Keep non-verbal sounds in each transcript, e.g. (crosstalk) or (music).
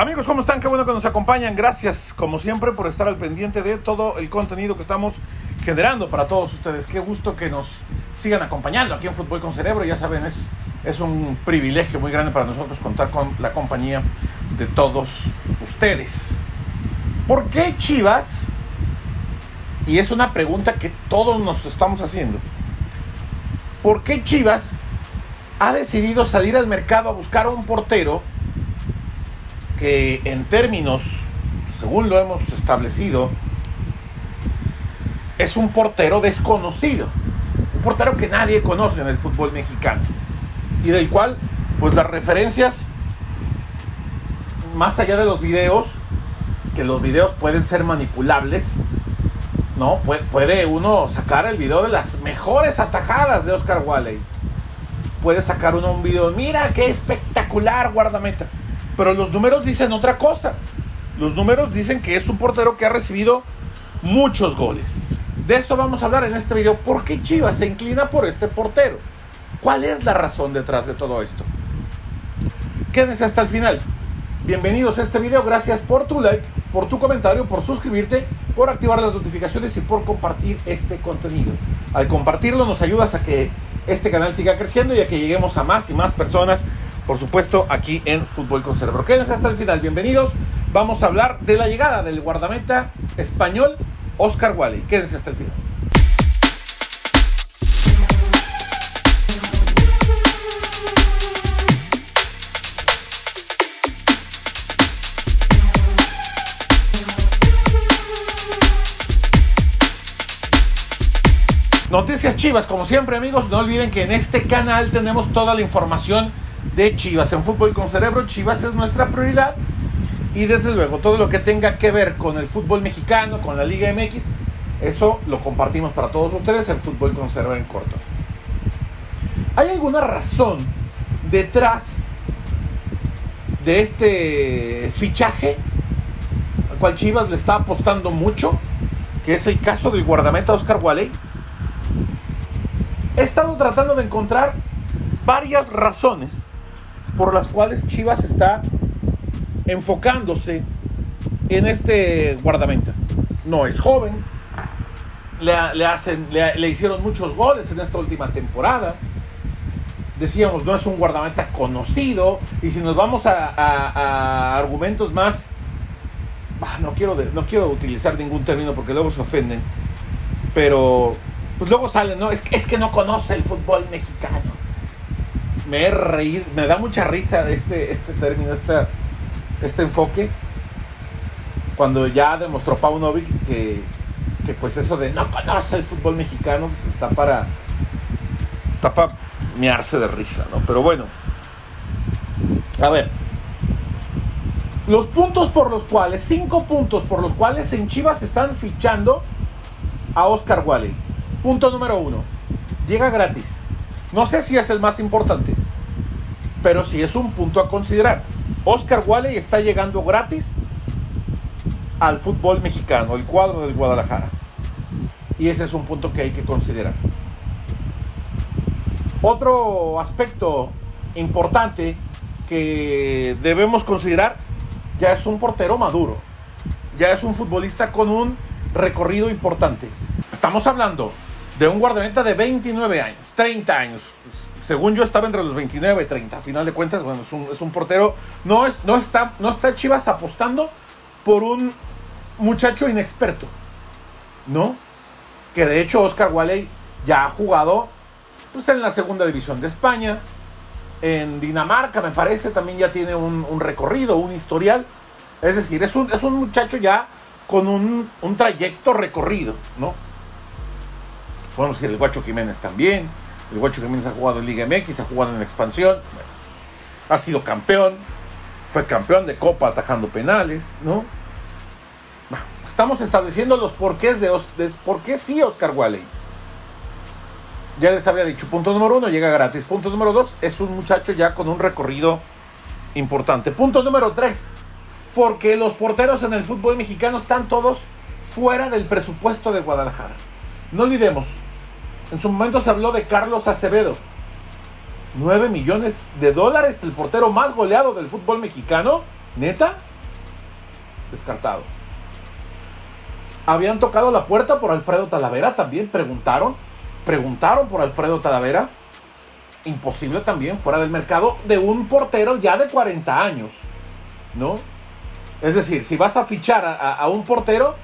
Amigos, ¿cómo están? Qué bueno que nos acompañan. Gracias, como siempre, por estar al pendiente de todo el contenido que estamos generando para todos ustedes. Qué gusto que nos sigan acompañando aquí en Fútbol con Cerebro. Ya saben, es, es un privilegio muy grande para nosotros contar con la compañía de todos ustedes. ¿Por qué Chivas? Y es una pregunta que todos nos estamos haciendo. ¿Por qué Chivas ha decidido salir al mercado a buscar a un portero que en términos, según lo hemos establecido, es un portero desconocido, un portero que nadie conoce en el fútbol mexicano y del cual pues las referencias más allá de los videos, que los videos pueden ser manipulables, ¿no? Puede uno sacar el video de las mejores atajadas de Oscar Walley. Puede sacar uno un video, mira qué espectacular guardameta. Pero los números dicen otra cosa. Los números dicen que es un portero que ha recibido muchos goles. De esto vamos a hablar en este video. ¿Por qué Chivas se inclina por este portero? ¿Cuál es la razón detrás de todo esto? Quédense hasta el final. Bienvenidos a este video. Gracias por tu like, por tu comentario, por suscribirte, por activar las notificaciones y por compartir este contenido. Al compartirlo nos ayudas a que este canal siga creciendo y a que lleguemos a más y más personas por supuesto, aquí en Fútbol con Cerebro. Quédense hasta el final, bienvenidos. Vamos a hablar de la llegada del guardameta español Oscar Wally. Quédense hasta el final. Noticias Chivas, como siempre amigos, no olviden que en este canal tenemos toda la información de Chivas. En Fútbol con Cerebro, Chivas es nuestra prioridad. Y desde luego, todo lo que tenga que ver con el fútbol mexicano, con la Liga MX, eso lo compartimos para todos ustedes en Fútbol con Cerebro en corto. ¿Hay alguna razón detrás de este fichaje al cual Chivas le está apostando mucho? Que es el caso del guardameta Oscar Wally. He estado tratando de encontrar varias razones por las cuales Chivas está enfocándose en este guardameta. No es joven, le, hacen, le, hicieron muchos goles en esta última temporada. Decíamos, no es un guardameta conocido. Y si nos vamos a, argumentos más... no, quiero no quiero utilizar ningún término porque luego se ofenden. Pero pues luego salen, ¿no? Es, es que no conoce el fútbol mexicano me he me da mucha risa este, este término, este, este enfoque. Cuando ya demostró Paunovic que, que pues eso de no conoce el fútbol mexicano, pues está para, está para mearse de risa, ¿no? Pero bueno, a ver, los puntos por los cuales, cinco puntos por los cuales en Chivas están fichando a Oscar Wally. Punto número uno, llega gratis. No sé si es el más importante, pero sí es un punto a considerar. Oscar Wally está llegando gratis al fútbol mexicano, el cuadro del Guadalajara. Y ese es un punto que hay que considerar. Otro aspecto importante que debemos considerar, ya es un portero maduro, ya es un futbolista con un recorrido importante. Estamos hablando de un guardameta de 29 años, 30 años. Según yo estaba entre los 29 y 30. A final de cuentas, bueno, es un, portero. No, es, no, está, no está Chivas apostando por un muchacho inexperto. ¿No? Que de hecho Oscar Walley ya ha jugado pues, en la segunda división de España. En Dinamarca, me parece, también ya tiene un, recorrido, un historial. Es decir, es un, es un muchacho ya con un, un trayecto recorrido, ¿no? podemos decir el Guacho Jiménez también. El Guacho Jiménez ha jugado en Liga MX, ha jugado en expansión, ha sido campeón, fue campeón de Copa atajando penales, ¿no? estamos estableciendo los porqués de, por qué sí Oscar Wally. Ya les había dicho, punto número uno, llega gratis. Punto número dos, es un muchacho ya con un recorrido importante. Punto número tres, porque los porteros en el fútbol mexicano están todos fuera del presupuesto de Guadalajara. No olvidemos, en su momento se habló de Carlos Acevedo. 9 millones de dólares, el portero más goleado del fútbol mexicano. ¿Neta? Descartado. Habían tocado la puerta por Alfredo Talavera también, preguntaron. Preguntaron por Alfredo Talavera. Imposible también, fuera del mercado, de un portero ya de 40 años. ¿No? Es decir, si vas a fichar a, a un portero,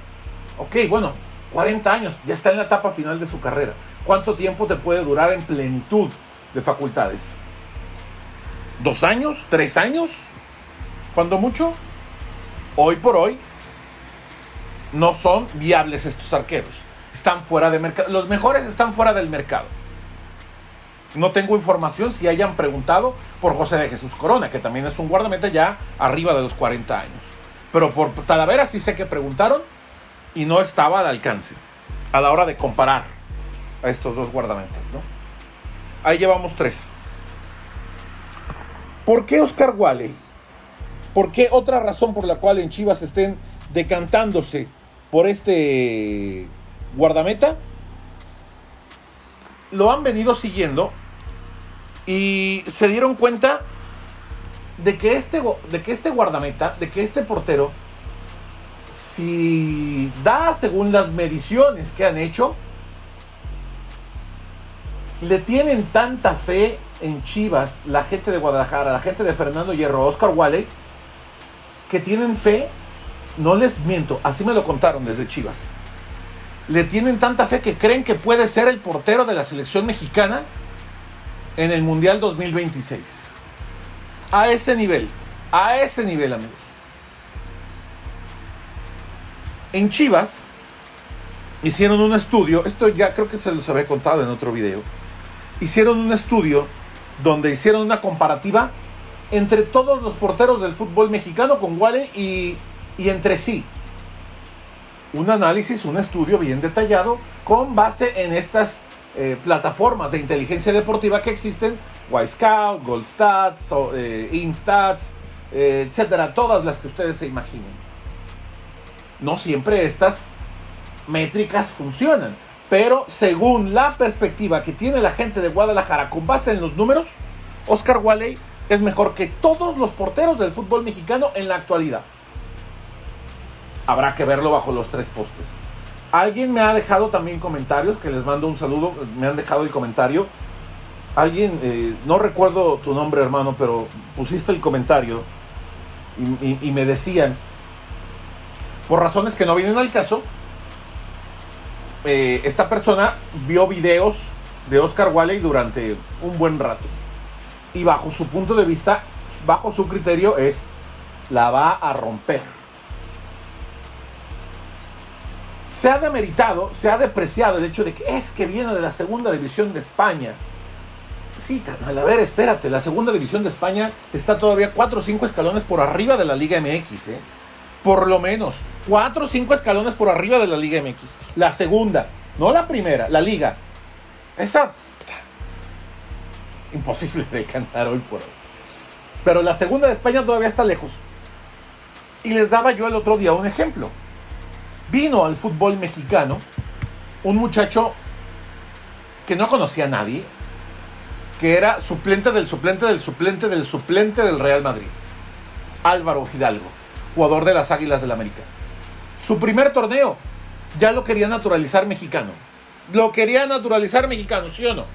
ok, bueno, 40 años, ya está en la etapa final de su carrera. ¿Cuánto tiempo te puede durar en plenitud de facultades? ¿Dos años? ¿Tres años? ¿Cuándo mucho? Hoy por hoy no son viables estos arqueros. Están fuera de mercado. Los mejores están fuera del mercado. No tengo información si hayan preguntado por José de Jesús Corona, que también es un guardameta ya arriba de los 40 años. Pero por Talavera sí sé que preguntaron y no estaba al alcance a la hora de comparar a estos dos guardametas, ¿no? Ahí llevamos tres. ¿Por qué Oscar Wally? ¿Por qué otra razón por la cual en Chivas estén decantándose por este guardameta? Lo han venido siguiendo y se dieron cuenta de que este, de que este guardameta, de que este portero, si da según las mediciones que han hecho, le tienen tanta fe en Chivas, la gente de Guadalajara, la gente de Fernando Hierro, Oscar Wally, que tienen fe, no les miento, así me lo contaron desde Chivas. Le tienen tanta fe que creen que puede ser el portero de la selección mexicana en el Mundial 2026. A ese nivel, a ese nivel, amigos. En Chivas hicieron un estudio, esto ya creo que se los había contado en otro video. Hicieron un estudio donde hicieron una comparativa entre todos los porteros del fútbol mexicano con Wally y, y entre sí. Un análisis, un estudio bien detallado con base en estas eh, plataformas de inteligencia deportiva que existen, Scout, Goldstats, eh, Instats, eh, etcétera, todas las que ustedes se imaginen. No siempre estas métricas funcionan, pero según la perspectiva que tiene la gente de Guadalajara con base en los números, Oscar Wally es mejor que todos los porteros del fútbol mexicano en la actualidad. Habrá que verlo bajo los tres postes. Alguien me ha dejado también comentarios, que les mando un saludo, me han dejado el comentario. Alguien, eh, no recuerdo tu nombre hermano, pero pusiste el comentario y, me decían, por razones que no vienen al caso, eh, esta persona vio videos de Oscar Wiley durante un buen rato. Y bajo su punto de vista, bajo su criterio es, la va a romper se ha demeritado, se ha depreciado el hecho de que es que viene de la segunda división de España. Sí, carnal, a ver, espérate, la segunda división de España está todavía 4 o 5 escalones por arriba de la Liga MX, ¿eh? Por lo menos, 4 o 5 escalones por arriba de la Liga MX. La segunda, no la primera, la Liga. Esa... (laughs) Imposible de alcanzar hoy por hoy. Pero la segunda de España todavía está lejos. Y les daba yo el otro día un ejemplo vino al fútbol mexicano un muchacho que no conocía a nadie, que era suplente del suplente del suplente del suplente del Real Madrid, Álvaro Hidalgo, jugador de las Águilas del América. Su primer torneo ya lo quería naturalizar mexicano. Lo quería naturalizar mexicano, ¿sí o no?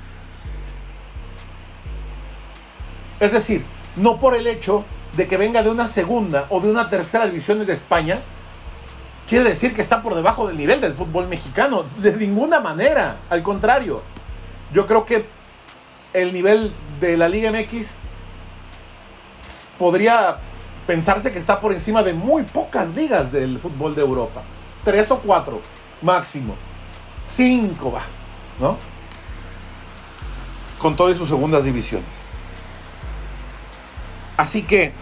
Es decir, no por el hecho de que venga de una segunda o de una tercera división de España, quiere decir que está por debajo del nivel del fútbol mexicano. De ninguna manera. Al contrario. Yo creo que el nivel de la Liga MX podría pensarse que está por encima de muy pocas ligas del fútbol de Europa. Tres o cuatro máximo. Cinco va, ¿no? Con todas sus segundas divisiones. Así que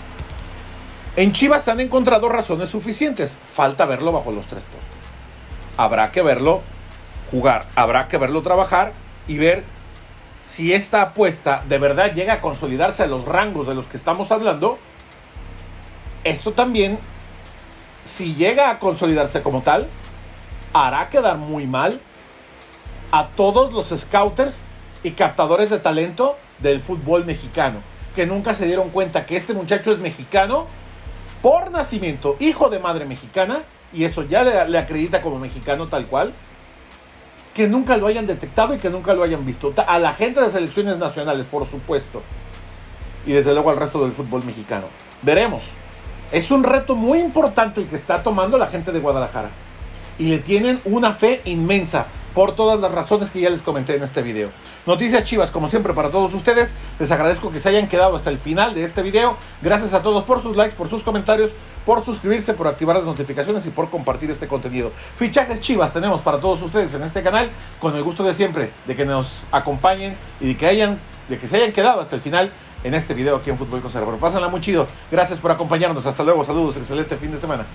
en Chivas se han encontrado razones suficientes. Falta verlo bajo los tres postes. Habrá que verlo jugar, habrá que verlo trabajar y ver si esta apuesta de verdad llega a consolidarse a los rangos de los que estamos hablando. Esto también, si llega a consolidarse como tal, hará quedar muy mal a todos los scouters y captadores de talento del fútbol mexicano, que nunca se dieron cuenta que este muchacho es mexicano por nacimiento hijo de madre mexicana, y eso ya le, le acredita como mexicano tal cual, que nunca lo hayan detectado y que nunca lo hayan visto. A la gente de selecciones nacionales, por supuesto. Y desde luego al resto del fútbol mexicano. Veremos. Es un reto muy importante el que está tomando la gente de Guadalajara. Y le tienen una fe inmensa por todas las razones que ya les comenté en este video. Noticias chivas, como siempre, para todos ustedes. Les agradezco que se hayan quedado hasta el final de este video. Gracias a todos por sus likes, por sus comentarios, por suscribirse, por activar las notificaciones y por compartir este contenido. Fichajes chivas tenemos para todos ustedes en este canal, con el gusto de siempre de que nos acompañen y de que, hayan, de que se hayan quedado hasta el final en este video aquí en Fútbol Conservador. Pásenla muy chido. Gracias por acompañarnos. Hasta luego. Saludos. Excelente fin de semana.